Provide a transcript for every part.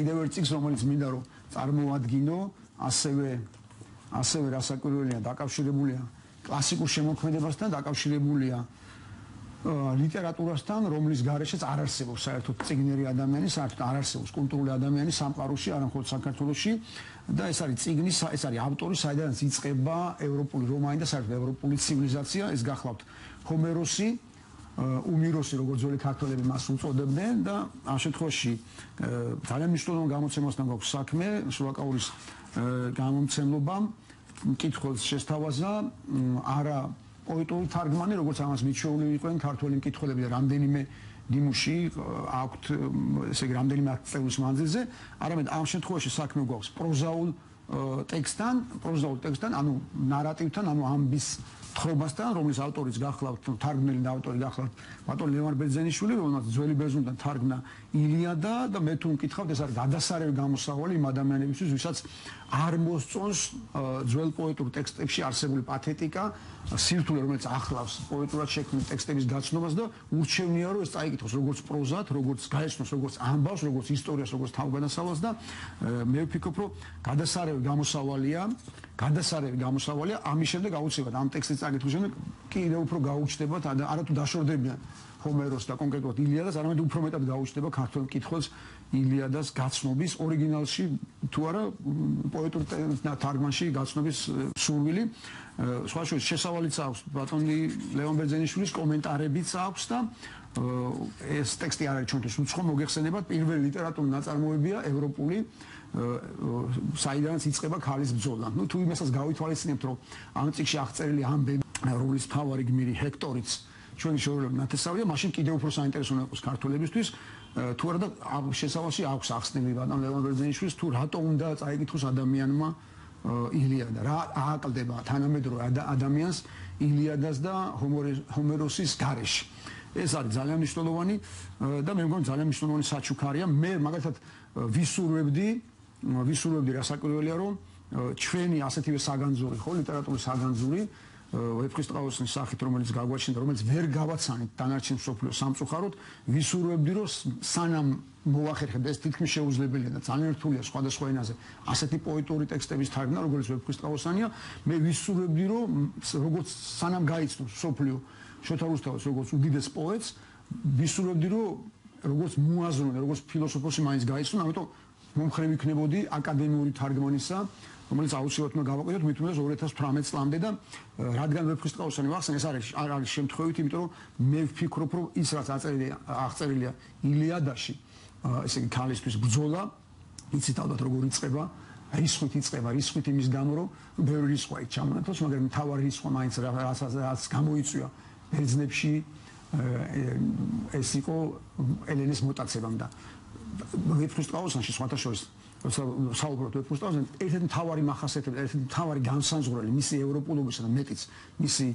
კიდევ ერთ წიგს რომელიც მინდა რომ წარმოადგინო ასევე ასევე რასაკვირველია დაკავშირებულია კლასიკურ შემოქმედებასთან დაკავშირებულია ლიტერატურასთან, რომლის გარეშეც არ არსებობს საერთოდ ციგნერი ადამიანი, საერთოდ არ არსებობს კულტურული ადამიანი სამყაროში, არ მხოლოდ საქართველოში. და ეს არის ციგნის, ეს არის ავტორი, საიდანაც იწყება ევროპული რომანი და საერთოდ ევროპული ცივილიზაცია, ეს გახლავთ ჰომეროსი, უმიროსი როგორც ძველი ქართველები მას უწოდებდნენ და ამ შემთხვევაში ძალიან მნიშვნელოვან გამოცემასთან გვაქვს საქმე, სულაკაურის გამომცემლობამ. მკითხველს შესთავაზა არა პოეტური თარგმანი, როგორც ამას მიჩვეული იყვნენ ქართველი მკითხველები და რამდენიმე ნიმუში აქვთ ესე იგი რამდენიმე წელს მანძილზე, არამედ ამ შემთხვევაში საქმე გვაქვს პროზაულ ტექსტთან, პროზაულ ტექსტთან, ანუ ნარატივთან, ანუ ამბის თხრობასთან, რომლის ავტორიც გახლავთ, თარგმნელი და ავტორი გახლავთ ბატონ ლევან ბერძენიშვილი, რომელსაც ძველი ბერძნულიდან თარგმნა ილიადა და მე თუ მკითხავთ, ეს არის გადასარევი გამოსავალი იმ ადამიანებისთვის, ვისაც არ მოსწონს ძველ პოეტურ ტექსტებში არსებული პათეტიკა, სირთულე, რომელიც ახლავს პოეტურად შექმნილ ტექსტების გაცნობას და ურჩევნია, რომ ეს წაიკითხოს როგორც პროზად, როგორც გაეცნოს, როგორც ამბავს, როგორც ისტორიას, როგორც თავგადასავალს და მე ვფიქრობ, რომ გადასარევი გამოსავალია, გადასარევი გამოსავალია, ამის შემდეგ აუცილებლად ამ ტექსტის წაკითხვის შემდეგ კიდევ უფრო გაუჩნდებათ არათუ დაშორდებიან ჰომეროს და კონკრეტულად ილიადას, არამედ უფრო მეტად გაუჩნდება ქართულ კითხულს ილიადას გაცნობის ორიგინალში თუ არა პოეტურ თარგმანში გაცნობის სურვილი. სხვა შორის შესავალიც აქვს ბატონი ლევან ბერძენიშვილის კომენტარებიც აქვს და ეს ტექსტი არ არის ჩვენთვის უცხო მოგეხსენებათ პირველი ლიტერატურული ნაწარმოებია ევროპული საიდანაც იწყება ქალის ბრძოლა. ნუ თუ იმასაც გავითვალისწინებთ, რომ ამ წიგში აღწერილი ამბები, რომლის თავარი გმირი ჰექტორიც ჩვენი შორეულ ნათესავია, მაშინ კიდევ უფრო საინტერესო უნდა იყოს ქართველებისთვის, თუ არა და შესავალში აქვს ახსნილი ბატონ ლევან ბერძენიშვილის თუ რატო უნდა წაიკითხოს ადამიანმა ილიადა, რა ააკლდება თანამედროვე ადამიანს ილიადას და ჰომეროსის გარეშე. ეს არის ძალიან მნიშვნელოვანი და მე მგონი ძალიან მნიშვნელოვანი საჩუქარია. მე მაგალითად ვისურვებდი ვისურვებდი რასაკვირველია რომ ჩვენი ასეთივე საგანძური ხო ლიტერატურის საგანძური ვეფხისტყაოსნის სახით რომელიც გაგვაჩნდა რომელიც ვერ გავაცანით დანარჩენ სოფლიო სამწუხაროდ ვისურვებდი რომ სანამ მოახერხებ ეს თითქმის შეუძლებელია და ძალიან რთულია სხვადასხვა ენაზე. ასეთი პოეტური ტექსტების თარგმნა როგორც ვეფხისტყაოსანია მე ვისურვებდი რომ როგორც სანამ გაიცნოს სოფლიო შოთა რუსთავის როგორც უდიდეს პოეტს ვისურვებდი რომ როგორც მოაზროვნე როგორც ფილოსოფოსი მაინც გაიცნო ამიტომ მომხრე ვიქნებოდი აკადემიური თარგმანისა, რომელიც აუცილებლად უნდა გავაკვირდეთ მით უმეტეს 2018 წლამდე და რადგან ვეფხისტყაოსანი ვახსენ ეს არის არ არის შემთხვევით, იმიტომ რომ მე ვფიქრობ, რომ ის რაც აწერილია, აღწერილია ილიადაში, ესე იგი ქალისთვის ბრძოლა, იცით ალბათ როგორ იწყება, რისხვით იწყება, რისხვით იმის გამო, რომ ბევრი რისხვა იქ ჩამონათოს, მაგრამ თავარი რისხვა მაინც რასაც გამოიწვია ბერძნებში ეს იყო ელენის მუტაციამ და ვიფხისტყაოსანში სხვათა შორის საუბრობთ ვიფხისტყაოსან ერთ-ერთი მთავარი მახასიათებელი ერთ-ერთი მთავარი განსაზღვრელი მისი ევროპულობისა და მეტიც მისი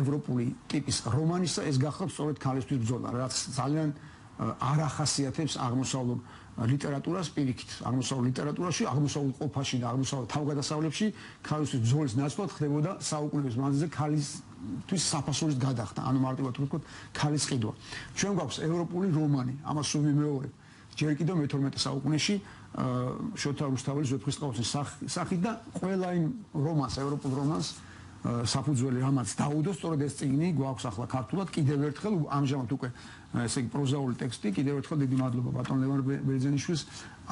ევროპული ტიპის რომანისა ეს გახლავთ სწორედ ქალისთვის ბრძოლა რაც ძალიან არ ახასიათებს აღმოსავლურ ლიტერატურას პირიქით აღმოსავლურ ლიტერატურაში აღმოსავლურ ყოფაში და აღმოსავლურ თავგადასავლებში ქალისთვის ბრძოლის ნაცვლად ხდებოდა საუკუნეების მანძილზე ქალისთვის საფასურის გადახდა. ანუ მარტივად ვთქვათ ქალის ყიდვა. ჩვენ გვაქვს ევროპული რომანი ამას სულ მიმეორებ ჯერ კიდევ მე-12 საუკუნეში შოთა რუსთაველის ვეფხისტყაოსნის სახით და ყველა იმ რომანს, ევროპულ რომანს საფუძველი რამაც დაუდო სწორედ ეს წიგნი გვაქვს ახლა ქართულად კიდევ ერთხელ ამჟამად უკვე ესე იგი პროზაული ტექსტი კიდევ ერთხელ დიდი მადლობა ბატონ ლევან ბერძენიშვილის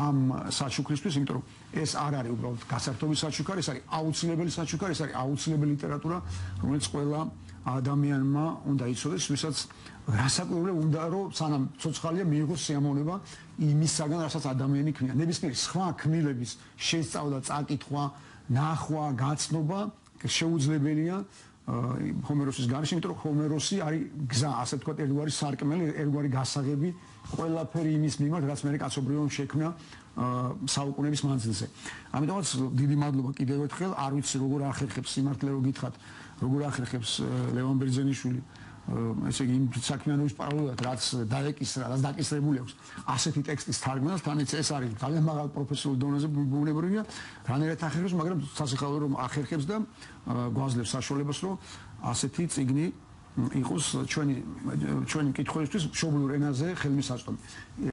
ამ საჩუქრისთვის იმიტომ რომ ეს არ არის უბრალოდ გასართობი საჩუქარი ეს არის აუცილებელი საჩუქარი ეს არის აუცილებელი ლიტერატურა რომელიც ყველა ადამიანმა უნდა იცოდეს ვისაც რასაკვირველია უნდა რომ სანამ ცოცხალია მიიღოს სიამოვნება იმისაგან რასაც ადამიანი ქმნია ნებისმიერი სხვა ქმნილების შესწავლა წაკითხვა ნახვა გაცნობა შეუძლებელია ჰომეროსის გარშემო, იმიტომ რომ ჰომეროსი არის გზა, ასე თქვა, ერთგვარი სარკმელი, ერთგვარი გასაღები ყველაფერი იმის მიმართ, რაც მე კაცობრიომ შექმნა საუკუნეების მანძილზე. ამიტომაც დიდი მადლობა კიდევ ერთხელ, არ ვიცი როგორ ახერხებს სიმართლე რო გითხრათ, როგორ ახერხებს ლევან ბერძენიშვილი ესე იგი იმ საქმიანობის პარალელურად რაც დაეკისრა, რაც დაკისრებული აქვს ასეთი ტექსტის თარგმნას, თან ეს არის ძალიან მაღალ პროფესიულ დონეზე ბუნებრივია, რანერეთ ახერხებს, მაგრამ სასიხალო რომ ახერხებს და გვაძლევს საშუალებას, რომ ასეთი ციგნი იყოს ჩვენი ჩვენი კითხვისთვის მშობლიურ ენაზე ხელმისაწვდომი.